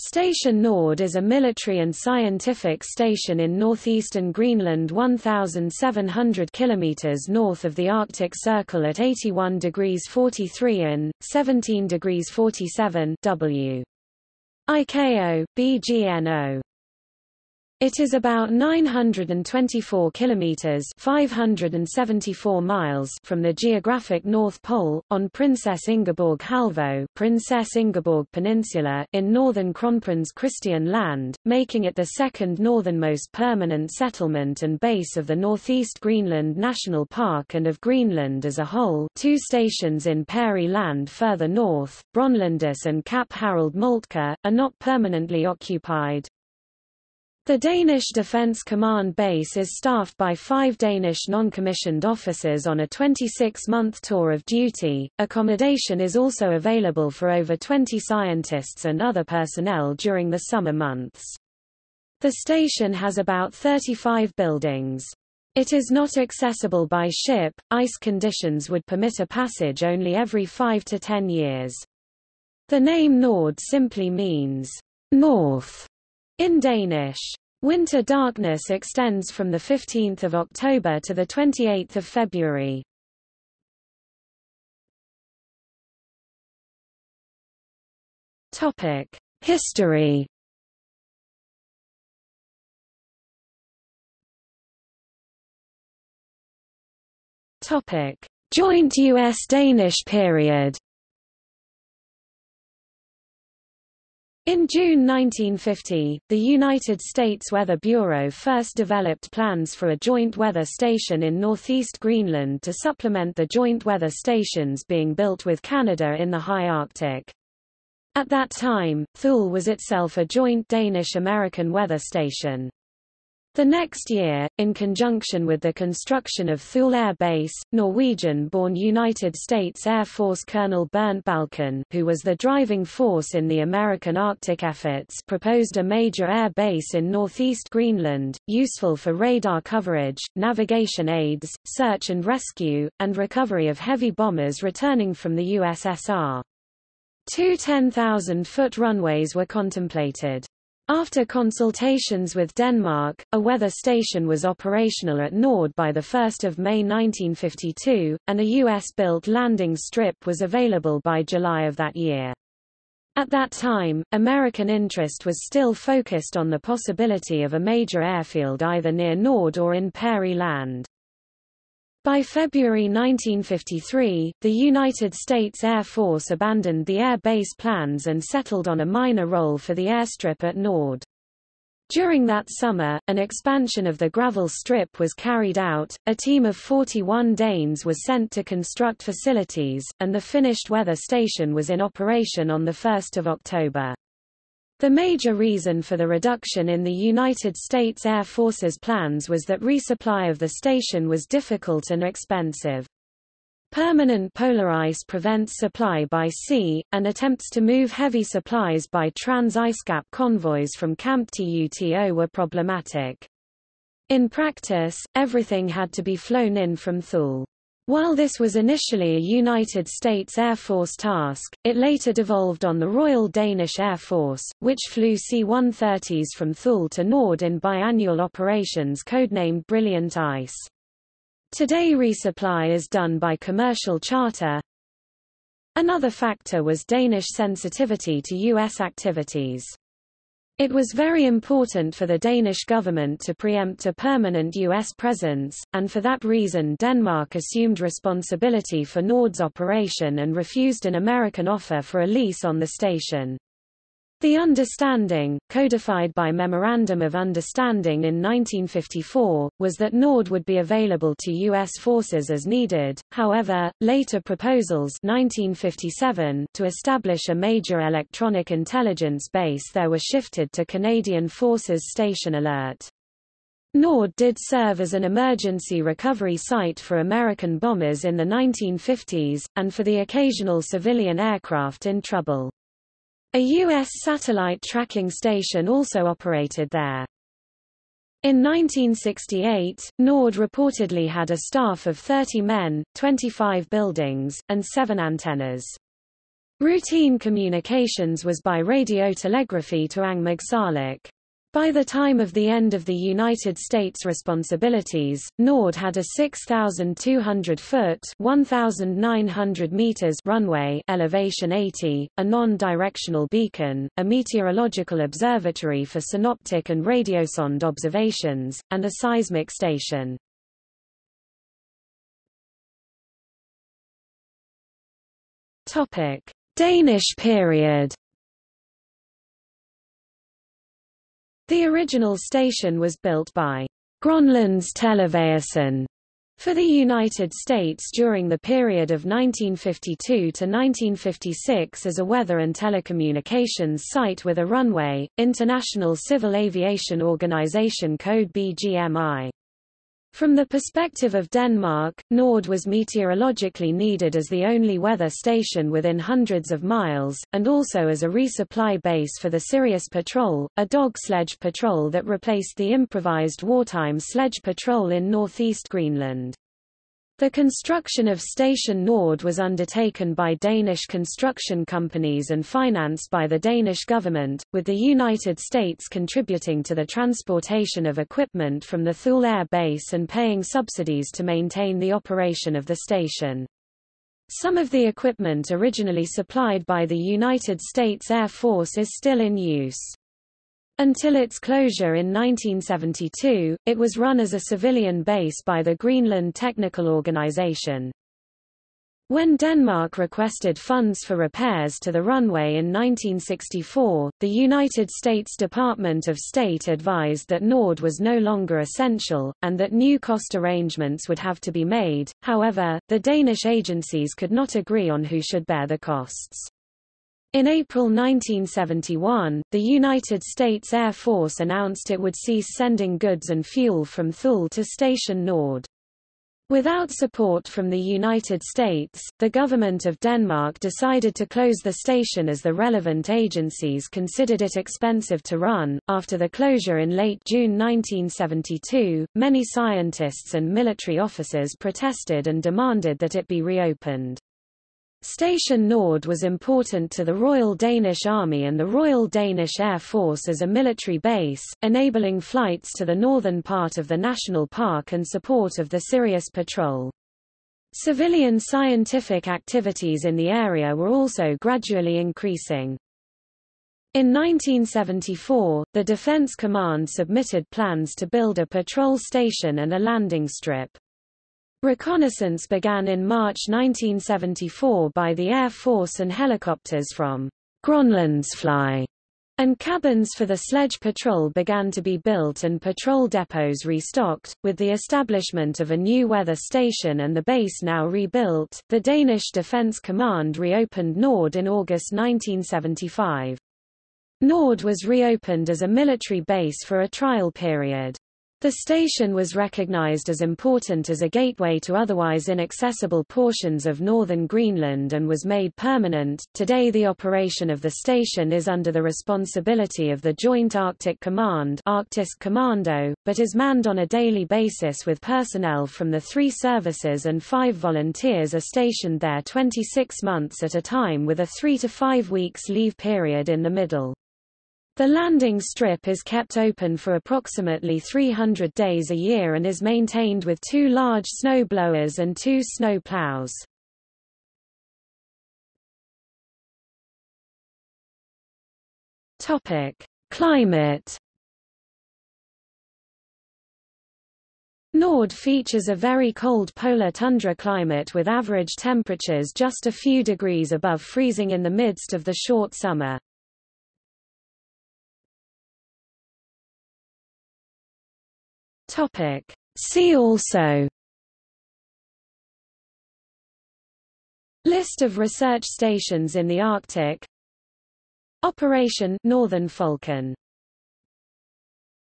Station Nord is a military and scientific station in northeastern Greenland 1,700 km north of the Arctic Circle at 81 degrees 43 in, 17 degrees 47 W. ICAO, BGNO. It is about 924 kilometers (574 miles) from the geographic North Pole on Princess Ingeborg Halvö, Princess Ingeborg Peninsula in northern Kronprins Christian Land, making it the second northernmost permanent settlement and base of the Northeast Greenland National Park and of Greenland as a whole. Two stations in Peary Land further north, Brønlundhus and Kap Harald Moltke, are not permanently occupied. The Danish Defence Command base is staffed by five Danish non-commissioned officers on a 26-month tour of duty. Accommodation is also available for over 20 scientists and other personnel during the summer months. The station has about 35 buildings. It is not accessible by ship, ice conditions would permit a passage only every 5 to 10 years. The name Nord simply means north in Danish, winter darkness extends from 15 October to 28 February. History Joint U.S.-Danish period In June 1950, the United States Weather Bureau first developed plans for a joint weather station in northeast Greenland to supplement the joint weather stations being built with Canada in the high Arctic. At that time, Thule was itself a joint Danish-American weather station. The next year, in conjunction with the construction of Thule Air Base, Norwegian-born United States Air Force Colonel Bernt Balchen who was the driving force in the American Arctic efforts proposed a major air base in northeast Greenland, useful for radar coverage, navigation aids, search and rescue, and recovery of heavy bombers returning from the USSR. Two 10,000-foot runways were contemplated. After consultations with Denmark, a weather station was operational at Nord by 1 May 1952, and a U.S.-built landing strip was available by July of that year. At that time, American interest was still focused on the possibility of a major airfield either near Nord or in Peary Land. By February 1953, the United States Air Force abandoned the air base plans and settled on a minor role for the airstrip at Nord. During that summer, an expansion of the gravel strip was carried out, a team of 41 Danes was sent to construct facilities, and the finished weather station was in operation on 1 October. The major reason for the reduction in the United States Air Force's plans was that resupply of the station was difficult and expensive. Permanent polar ice prevents supply by sea, and attempts to move heavy supplies by trans-icecap convoys from Camp Tuto were problematic. In practice, everything had to be flown in from Thule. While this was initially a United States Air Force task, it later devolved on the Royal Danish Air Force, which flew C-130s from Thule to Nord in biannual operations codenamed Brilliant Ice. Today resupply is done by commercial charter. Another factor was Danish sensitivity to U.S. activities. It was very important for the Danish government to preempt a permanent U.S. presence, and for that reason Denmark assumed responsibility for Nord's operation and refused an American offer for a lease on the station. The understanding, codified by Memorandum of Understanding in 1954, was that Nord would be available to U.S. forces as needed, however, later proposals 1957 to establish a major electronic intelligence base there were shifted to Canadian Forces Station Alert. Nord did serve as an emergency recovery site for American bombers in the 1950s, and for the occasional civilian aircraft in trouble. A U.S. satellite tracking station also operated there. In 1968, Nord reportedly had a staff of 30 men, 25 buildings, and 7 antennas. Routine communications was by radiotelegraphy to Angmagssalik. By the time of the end of the United States responsibilities, Nord had a 6,200-foot (1,900 meters) runway elevation 80, a non-directional beacon, a meteorological observatory for synoptic and radiosonde observations, and a seismic station. Danish period The original station was built by Grønlands Televæsen for the United States during the period of 1952 to 1956 as a weather and telecommunications site with a runway, International Civil Aviation Organization code BGMI. From the perspective of Denmark, Nord was meteorologically needed as the only weather station within hundreds of miles, and also as a resupply base for the Sirius Patrol, a dog sledge patrol that replaced the improvised wartime sledge patrol in northeast Greenland. The construction of Station Nord was undertaken by Danish construction companies and financed by the Danish government, with the United States contributing to the transportation of equipment from the Thule Air Base and paying subsidies to maintain the operation of the station. Some of the equipment originally supplied by the United States Air Force is still in use. Until its closure in 1972, it was run as a civilian base by the Greenland Technical Organization. When Denmark requested funds for repairs to the runway in 1964, the United States Department of State advised that Nord was no longer essential, and that new cost arrangements would have to be made, however, the Danish agencies could not agree on who should bear the costs. In April 1971, the United States Air Force announced it would cease sending goods and fuel from Thule to Station Nord. Without support from the United States, the government of Denmark decided to close the station as the relevant agencies considered it expensive to run. After the closure in late June 1972, many scientists and military officers protested and demanded that it be reopened. Station Nord was important to the Royal Danish Army and the Royal Danish Air Force as a military base, enabling flights to the northern part of the national park and support of the Sirius Patrol. Civilian scientific activities in the area were also gradually increasing. In 1974, the Defense Command submitted plans to build a patrol station and a landing strip. Reconnaissance began in March 1974 by the Air Force and helicopters from Grønlandsfly, and cabins for the sledge patrol began to be built and patrol depots restocked. With the establishment of a new weather station and the base now rebuilt, the Danish Defence Command reopened Nord in August 1975. Nord was reopened as a military base for a trial period. The station was recognized as important as a gateway to otherwise inaccessible portions of northern Greenland and was made permanent. Today the operation of the station is under the responsibility of the Joint Arctic Command Arktisk Kommando, but is manned on a daily basis with personnel from the three services and five volunteers are stationed there 26 months at a time with a three to five weeks leave period in the middle. The landing strip is kept open for approximately 300 days a year and is maintained with two large snow blowers and two snow plows. Topic: Climate Nord features a very cold polar tundra climate with average temperatures just a few degrees above freezing in the midst of the short summer. Topic. See also. List of research stations in the Arctic. Operation Northern Falcon